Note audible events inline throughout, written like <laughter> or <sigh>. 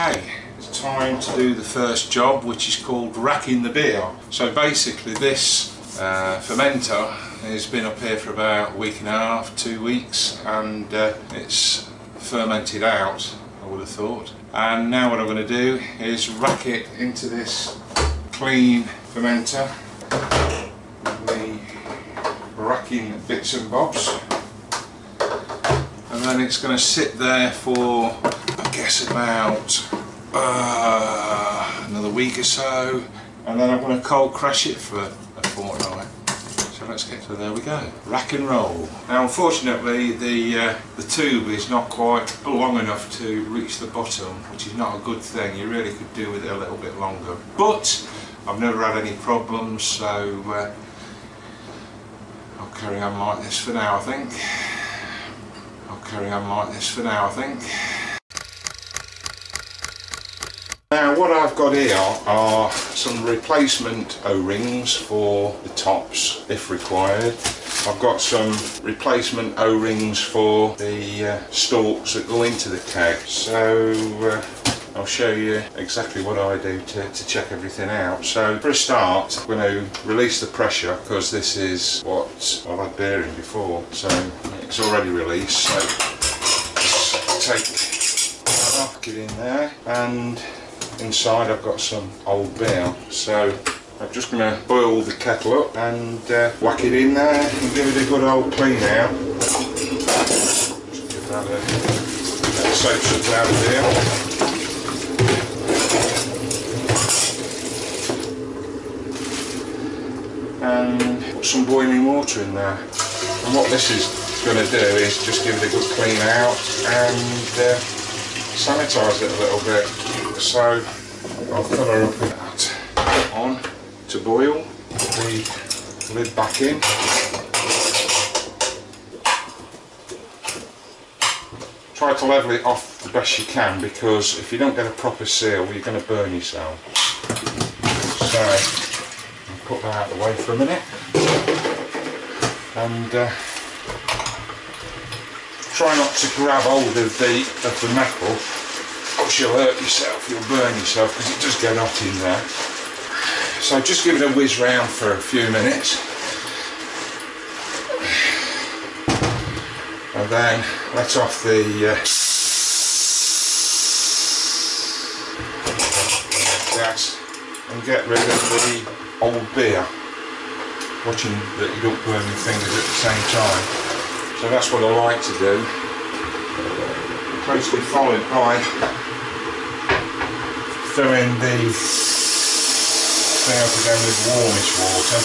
Okay, it's time to do the first job which is called racking the beer. So basically this uh, fermenter has been up here for about a week and a half, two weeks and uh, it's fermented out I would have thought. And now what I'm going to do is rack it into this clean fermenter the racking bits and bobs and then it's going to sit there for guess about uh, another week or so and then I'm going to cold crash it for a fortnight. So let's get to there we go rack and roll. Now unfortunately the uh, the tube is not quite long enough to reach the bottom which is not a good thing. You really could do with it a little bit longer. But I've never had any problems so uh, I'll carry on like this for now I think. I'll carry on like this for now I think now what I've got here are some replacement O-rings for the tops if required. I've got some replacement O-rings for the uh, stalks that go into the keg. So uh, I'll show you exactly what I do to, to check everything out. So for a start, I'm going to release the pressure because this is what I've had bearing before. So it's already released. So take that off, get in there and inside I've got some old beer so I'm just going to boil the kettle up and uh, whack it in there and give it a good old clean out. Just give that a, soaks up out of here and put some boiling water in there. And what this is going to do is just give it a good clean out and uh, sanitize it a little bit. So I'll her up with that on to boil, Put the lid back in. Try to level it off the best you can because if you don't get a proper seal you're going to burn yourself. So I'll put that out of the way for a minute and uh, try not to grab hold of the, of the metal you'll hurt yourself, you'll burn yourself because it does get hot in there. So just give it a whiz round for a few minutes. And then let off the uh, gas and get rid of the old beer. Watching that you don't burn your fingers at the same time. So that's what I like to do. Closely followed by in the thing up again with warmish water.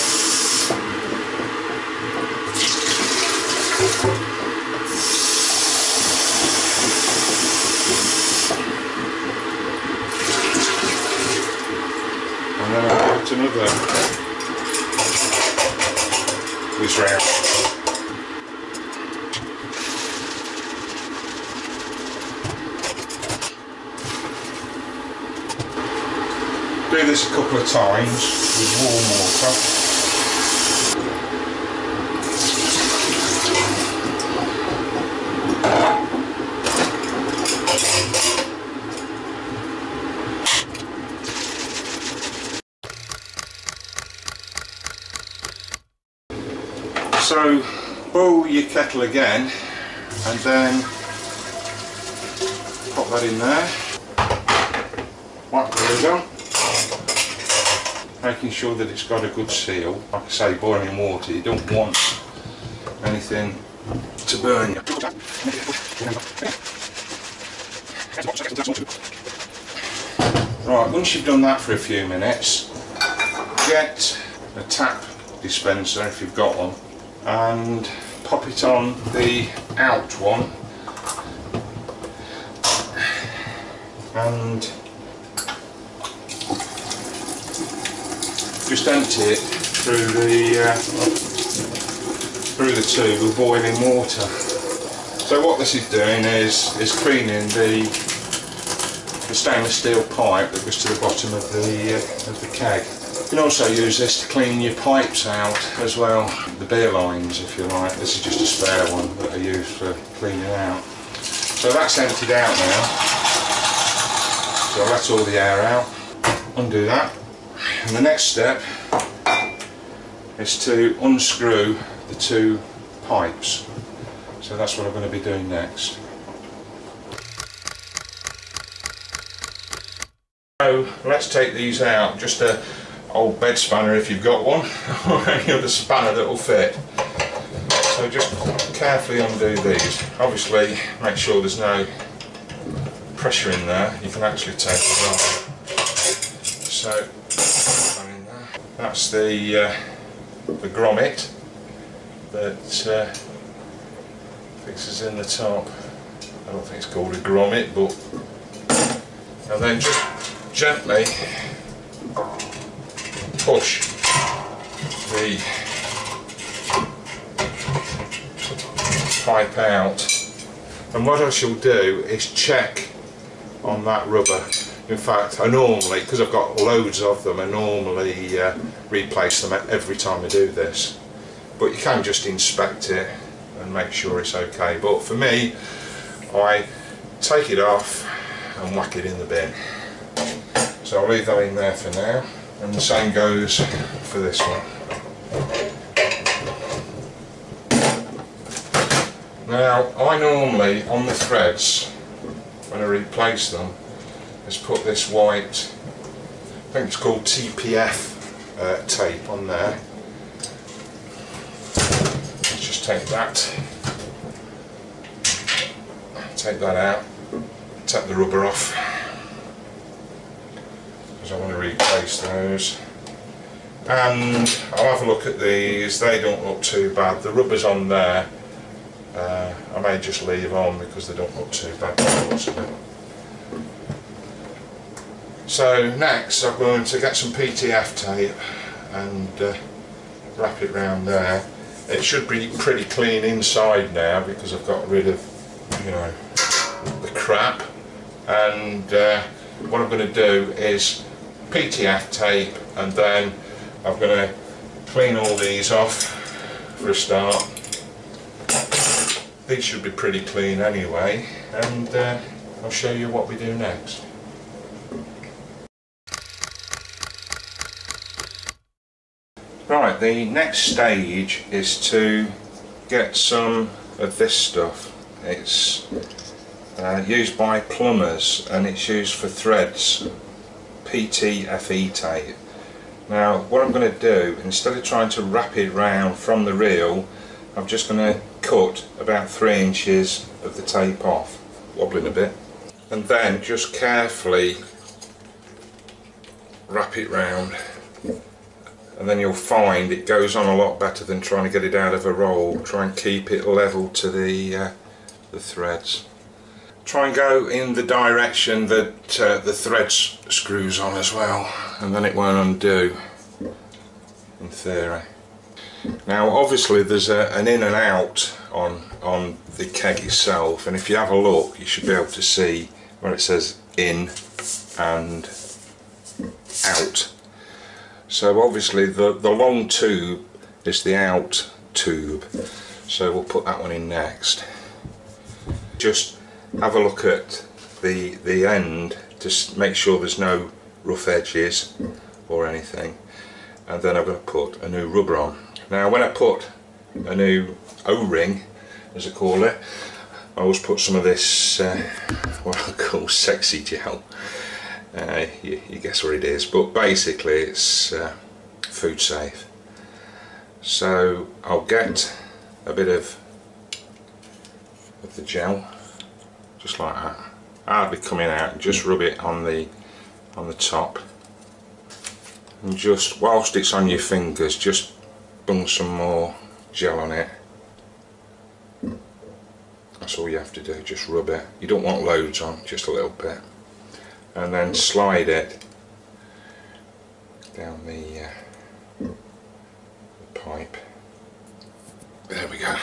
And then I'll put another whiz round. Do this a couple of times with warm water. So boil your kettle again and then pop that in there, whack the lid on making sure that it's got a good seal. Like I say, boiling water, you don't want anything to burn you. Right, once you've done that for a few minutes, get a tap dispenser if you've got one and pop it on the out one and just empty it through the uh, through the tube with boiling water. So what this is doing is is cleaning the the stainless steel pipe that goes to the bottom of the uh, of the keg. You can also use this to clean your pipes out as well, the beer lines if you like. This is just a spare one that I use for cleaning out. So that's emptied out now. So let all the air out, undo that. And the next step is to unscrew the two pipes. So that's what I'm going to be doing next. So let's take these out, just a old bed spanner if you've got one, or any other spanner that will fit. So just carefully undo these. Obviously make sure there's no pressure in there, you can actually take it off. So that's the, uh, the grommet that uh, fixes in the top. I don't think it's called a grommet, but and then just gently push the pipe out and what I shall do is check on that rubber in fact I normally because I've got loads of them I normally uh, replace them every time I do this. But you can just inspect it and make sure it's okay. But for me I take it off and whack it in the bin. So I'll leave that in there for now and the same goes for this one. Now I normally on the threads when I replace them is put this white I think it's called TPF uh, tape on there. Let's just take that. Take that out. Take the rubber off. Because I want to replace those. And I'll have a look at these. They don't look too bad. The rubber's on there. Uh, I may just leave on because they don't look too bad so next I'm going to get some PTF tape and uh, wrap it round there it should be pretty clean inside now because I've got rid of you know the crap and uh, what I'm going to do is PTF tape and then I'm going to clean all these off for a start. These should be pretty clean anyway and uh, I'll show you what we do next. Right, the next stage is to get some of this stuff. It's uh, used by plumbers and it's used for threads PTFE tape. Now what I'm going to do, instead of trying to wrap it round from the reel, I'm just going to cut about 3 inches of the tape off, wobbling a bit, and then just carefully wrap it round and then you'll find it goes on a lot better than trying to get it out of a roll. Try and keep it level to the, uh, the threads. Try and go in the direction that uh, the thread screws on as well and then it won't undo in theory. Now obviously there's a, an in and out on on the keg itself and if you have a look you should be able to see where it says in and out so obviously the the long tube is the out tube. So we'll put that one in next. Just have a look at the the end to make sure there's no rough edges or anything. And then I'm going to put a new rubber on. Now when I put a new O-ring as I call it I always put some of this uh, <laughs> what I call sexy gel uh, you, you, guess what it is but basically it's uh, food safe. So I'll get a bit of, of the gel just like that. Hardly coming out just rub it on the on the top. And just whilst it's on your fingers just bung some more gel on it. That's all you have to do just rub it. You don't want loads on just a little bit and then slide it down the, uh, the pipe there we go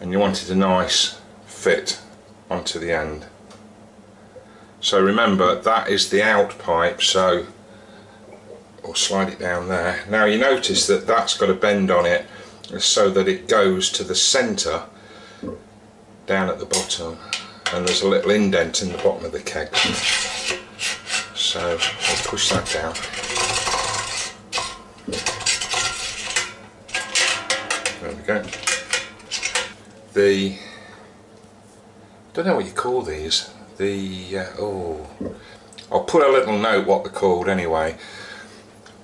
and you want it a nice fit onto the end. So remember that is the out pipe so or slide it down there. Now you notice that that's got a bend on it so that it goes to the centre down at the bottom and there's a little indent in the bottom of the keg. So I'll push that down. There we go. The don't know what you call these. The uh, oh. I'll put a little note what they're called anyway.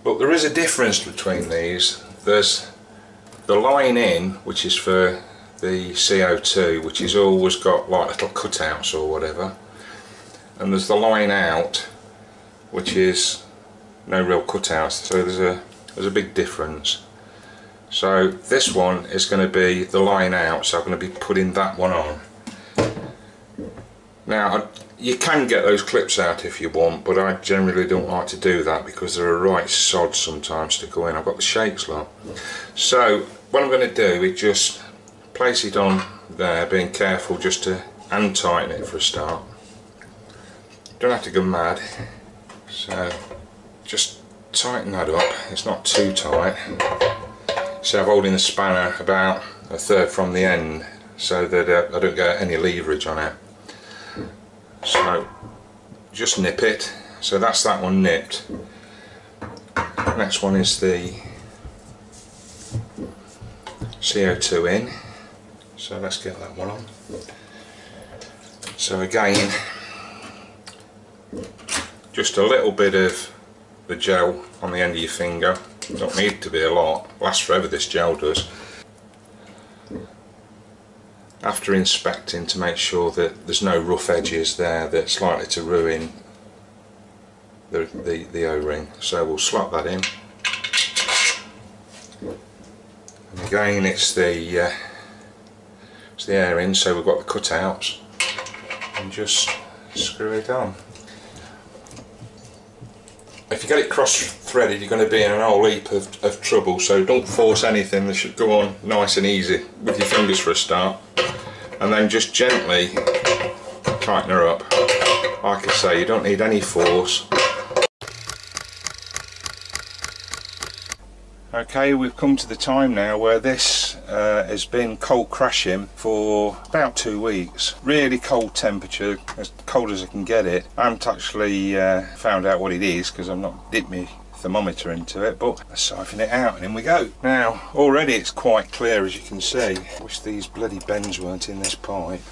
But there is a difference between these. There's the line in which is for the CO2 which has always got like little cutouts or whatever and there's the line out which is no real cutouts so there's a there's a big difference so this one is going to be the line out so I'm going to be putting that one on now you can get those clips out if you want but I generally don't like to do that because they're a right sod sometimes to go in. I've got the shakes lot. So what I'm going to do is just place it on there being careful just to untighten it for a start. Don't have to go mad. So just tighten that up. It's not too tight. So I'm holding the spanner about a third from the end so that uh, I don't get any leverage on it. So just nip it. So that's that one nipped. Next one is the CO2 in so let's get that one on. So again just a little bit of the gel on the end of your finger. Don't need to be a lot. Lasts forever this gel does. After inspecting to make sure that there's no rough edges there that's likely to ruin the, the, the o-ring. So we'll slot that in. And again it's the uh, the air in so we've got the cutouts and just screw it on. If you get it cross threaded you're going to be in an whole heap of, of trouble so don't force anything. They should go on nice and easy with your fingers for a start. And then just gently tighten her up. Like I say you don't need any force Okay, we've come to the time now where this uh, has been cold crashing for about two weeks. Really cold temperature, as cold as I can get it. I haven't actually uh, found out what it is because I've not dipped my thermometer into it, but I siphon it out and in we go. Now, already it's quite clear as you can see. Wish these bloody bends weren't in this pipe.